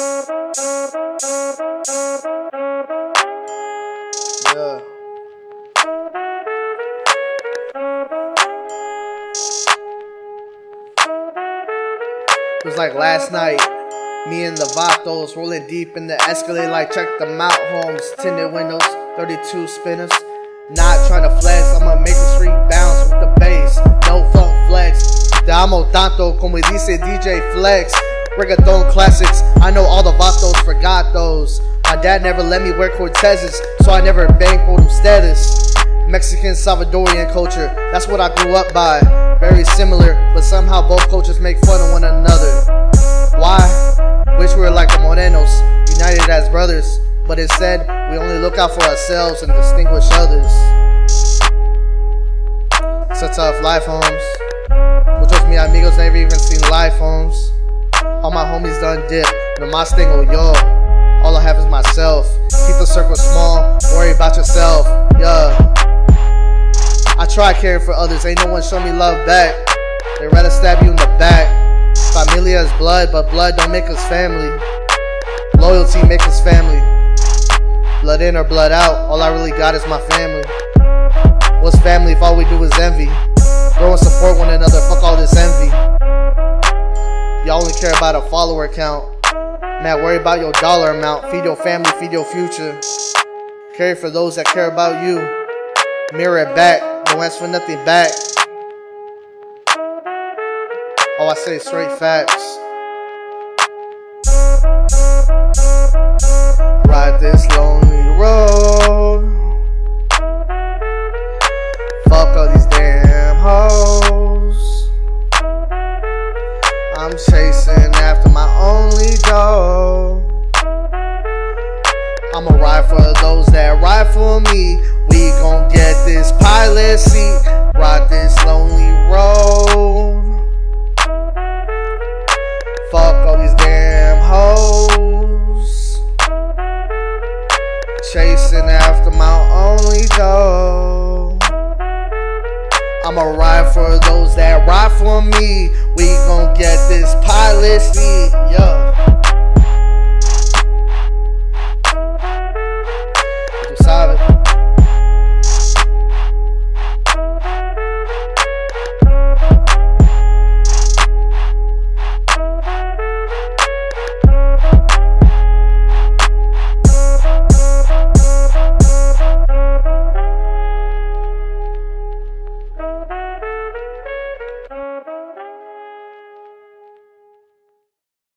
It was like last night. Me and the Vatos rolling deep in the Escalade like check them out homes, tinted windows, 32 spinners. Not trying to flex, I'ma make a street bounce with the bass. No funk flex. Te amo tanto como dice DJ Flex. Reggaeton classics, I know all the Vatos forgot those. My dad never let me wear Cortezes, so I never banged por ustedes. Mexican Salvadorian culture, that's what I grew up by. Very similar, but somehow both cultures make fun of one another. Why? Wish we were like the Morenos, united as brothers, but instead we only look out for ourselves and distinguish others. It's a tough life, homes. Muchos mi amigos never even seen life, homes. All my homies done dip, no más tengo yo. All I have is myself. Keep the circle small, worry about yourself, yeah. I try caring for others, ain't no one show me love back. They rather stab you in the back. Familia is blood, but blood don't make us family. Loyalty makes us family. Blood in or blood out, all I really got is my family. What's family if all we do is envy? Grow and support one another, fuck all this envy. Y'all only care about a follower count. Man, worry about your dollar amount. Feed your family, feed your future. Care for those that care about you. Mirror it back. Don't ask for nothing back. All I say is straight facts. Ride this lonely chasing after my only goal. I'ma ride for those that ride for me. We gon' get this pilot seat, ride this lonely road. Fuck all these damn hoes. Chasing after my only goal. I'ma ride for those that ride for me. We gon' get this pilot seat.